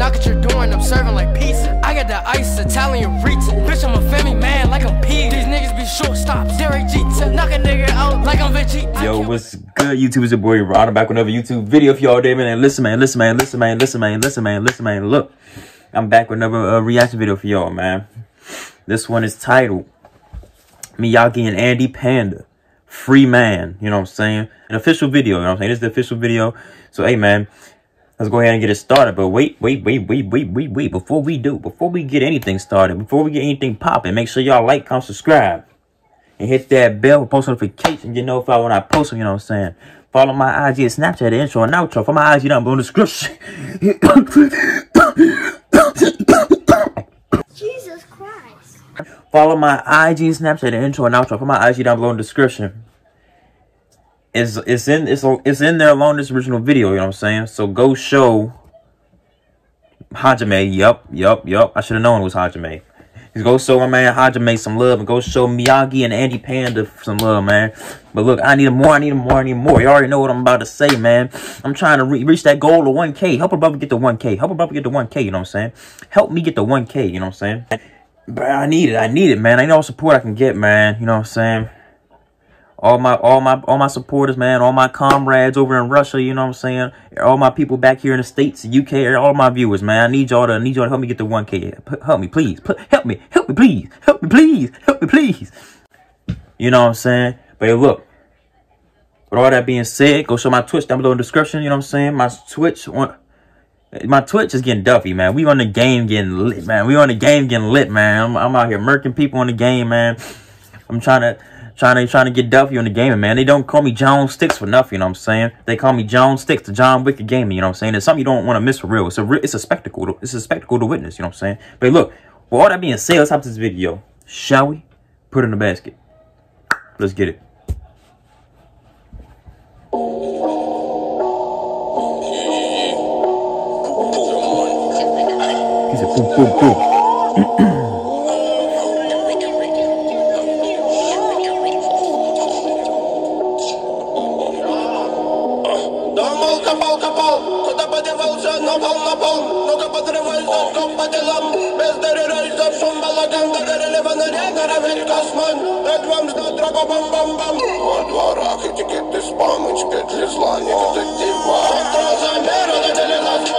Knock at your door and I'm serving like pizza. I got that ice Italian pizza. Bitch, I'm a family man like I'm P. These niggas be short stops. Derek Jeter. Knock a nigga out like I'm Vegeta. Yo, what's good, YouTube? It's your boy Rod. I'm back with another YouTube video for y'all day, man. And listen, man, listen, man, listen, man, listen, man, listen, man, listen, man. Look, I'm back with another uh, reaction video for y'all, man. This one is titled Miyagi and Andy Panda. Freeman, you know what I'm saying? An official video, you know what I'm saying? This is the official video. So, hey, man, let's go ahead and get it started. But wait, wait, wait, wait, wait, wait, wait. Before we do, before we get anything started, before we get anything popping, make sure y'all like, comment, subscribe. And hit that bell for post notifications. You know if I when I post them, you know what I'm saying? Follow my IG and Snapchat, the intro and outro. For my IG down below in the description. Jesus Christ. Follow my IG, Snapchat, and intro and outro. For my IG down below in the description. It's it's in it's it's in there along this original video. You know what I'm saying? So go show Hajime. Yup, yup, yup. I should have known it was Hajime. Just go show my man Hajime some love and go show Miyagi and Andy Panda some love, man. But look, I need more, I need more, I need more. You already know what I'm about to say, man. I'm trying to re reach that goal of 1K. Help a brother get the 1K. Help a brother get the 1K, you know what I'm saying? Help me get the 1K, you know what I'm saying? But I need it, I need it, man. I know support I can get, man. You know what I'm saying? All my all my all my supporters man all my comrades over in russia you know what i'm saying? All my people back here in the states uk all my viewers man. I need y'all to I need y'all to help me get the 1k help me please. Help me help me please. Help me please. Help me please. You know what i'm saying? But hey, look. With all that being said go show my twitch down below in the description you know what i'm saying? My twitch on my Twitch is getting duffy, man. We on the game getting lit, man. We on the game getting lit, man. I'm, I'm out here murking people on the game, man. I'm trying to trying to trying to get Duffy on the game, man. They don't call me Jawn Sticks for nothing, you know what I'm saying? They call me Jawn Sticks, the John Wick Gaming, you know what I'm saying? It's something you don't want to miss for real. It's a it's a spectacle. To, it's a spectacle to witness, you know what I'm saying? But look, with all that being said, let's hop to this video. Shall we? Put in the basket. Let's get it. He said, boom, boom, Во дворах этикеты спамыч, петли зла, не детектива Замера летели на ствол,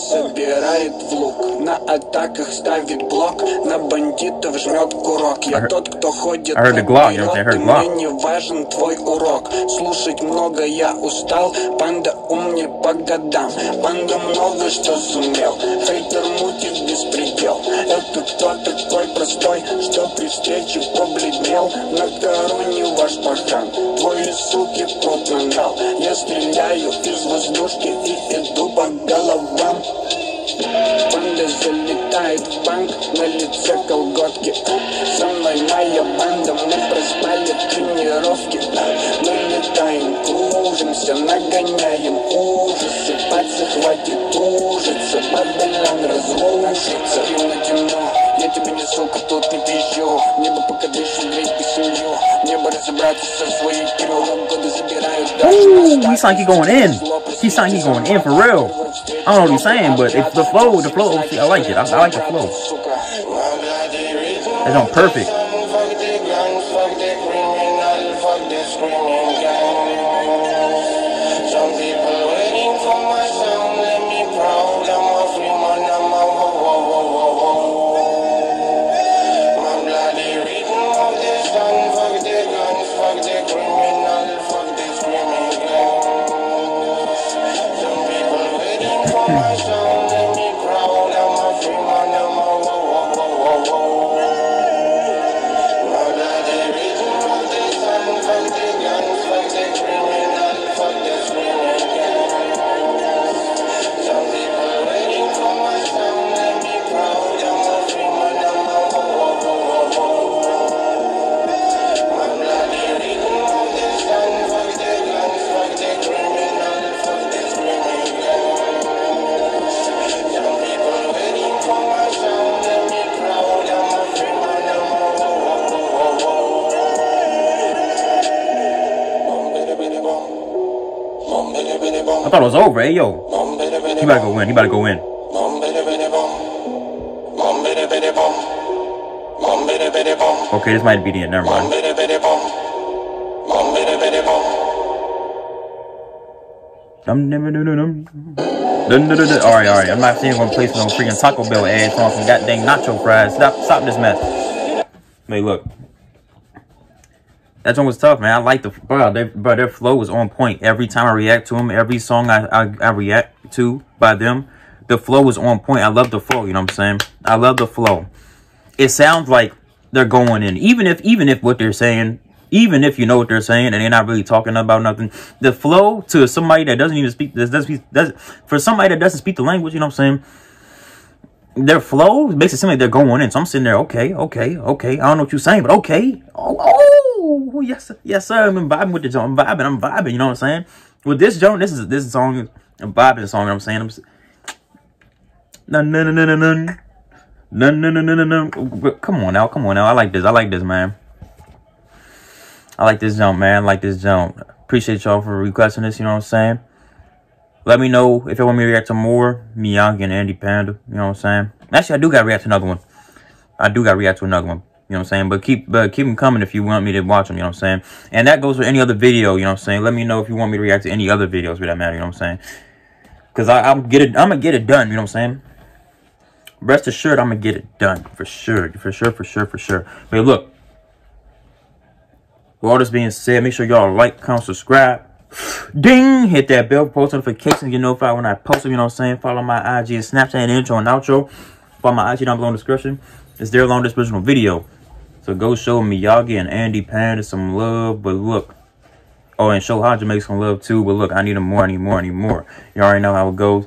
собирает в лук. На атаках ставит блок На бандитов жмет курок. Я тот, кто ходит на heard и. Мне не важен твой урок. Слушать много я устал Панда умнее по годам. Панда много что сумел Хейтер мутит беспредел. Это кто такой простой Что при встрече побледнел? На короне ваш пахан Твои суки крупно Я стреляю из воздушки И иду по в банк, на лице колготки. Со мной моя банда, мы проспали тренировки. Мы летаем, кружимся, нагоняем ужасы. Пальцы хватит ужиться, Бабилон разрушится. Темно, темно, я тебе не сука, тут не пищу Небо пока дышу, Ooh, he's like he going in. He's like he going in for real. I don't know what he's saying, but it's the flow, the flow, I like it. I, I like the flow. It's on perfect. in my. I thought it was over. Hey, yo. He You better go in. You better go in. Okay, this might be the end. Never mind. biddy, biddy, bum. Bum, biddy, biddy, bum. Dum, dum, dum, dum, dum. Dun, dun, dun, dun. All right, all right. I'm not saying gonna play some freaking Taco Bell ads on some goddamn nacho fries. Stop, stop this mess. Hey, look. That one was tough, man. I like the bro. Their, bro, their flow was on point every time I react to them. Every song I, I I react to by them, the flow was on point. I love the flow. You know what I'm saying? I love the flow. It sounds like they're going in, even if even if what they're saying, even if you know what they're saying and they're not really talking about nothing. The flow to somebody that doesn't even speak that doesn't speak does for somebody that doesn't speak the language. You know what I'm saying? Their flow makes it seem like they're going in. So I'm sitting there, okay, okay, okay. I don't know what you're saying, but okay. Oh, oh yes, sir. yes, sir. I'm vibing with the joint. I'm vibing. I'm vibing. You know what I'm saying? With this joint, this is this song, a vibing song. I'm saying? I'm. Nun, nun, nun, nun, nun, nun. Nun, nun, nun, nun, nun, nun. Come on now, come on now. I like this. I like this, man. I like this jump, man. I like this jump. Appreciate y'all for requesting this. You know what I'm saying? Let me know if you want me to react to more Miyagi and Andy Panda. You know what I'm saying? Actually, I do got to react to another one. I do got to react to another one. You know what I'm saying? But keep but keep them coming if you want me to watch them. You know what I'm saying? And that goes for any other video. You know what I'm saying? Let me know if you want me to react to any other videos for that matter. You know what I'm saying? Because I'm get it. I'm gonna get it done. You know what I'm saying? Rest assured, I'm gonna get it done for sure, for sure, for sure, for sure. But look, with all this being said, make sure y'all like, comment, subscribe. Ding! Hit that bell, post notifications, get notified when I post them, you know what I'm saying? Follow my IG and Snapchat and intro and outro. Follow my IG down below in the description. It's there along this original video. So go show Miyagi and Andy Panda some love. But look. Oh, and show Hajime some love too. But look, I need them more, I need more, I need more. You already know how it goes.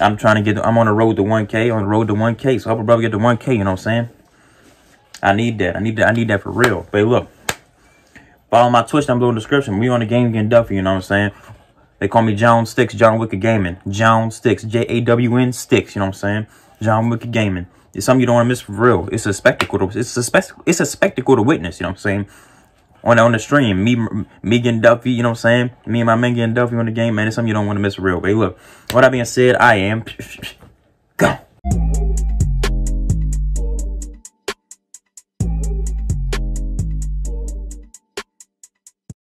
I'm trying to get, I'm on the road to 1K, on the road to 1K. So hope a brother get to 1K, you know what I'm saying? I need that. I need that. I need that for real. But look. Follow my Twitch down below in the description. We on the game getting Duffy, you know what I'm saying? They call me Jawn Sticks, John Wicked Gaming. Jawn Sticks, J-A-W-N Sticks, you know what I'm saying? John Wicked Gaming. It's something you don't want to miss for real. It's a spectacle. To, it's a spec, It's a spectacle to witness, you know what I'm saying? On on the stream, me me getting Duffy, you know what I'm saying? Me and my man getting Duffy on the game, man. It's something you don't want to miss for real. But hey, look, with that being said, I am go.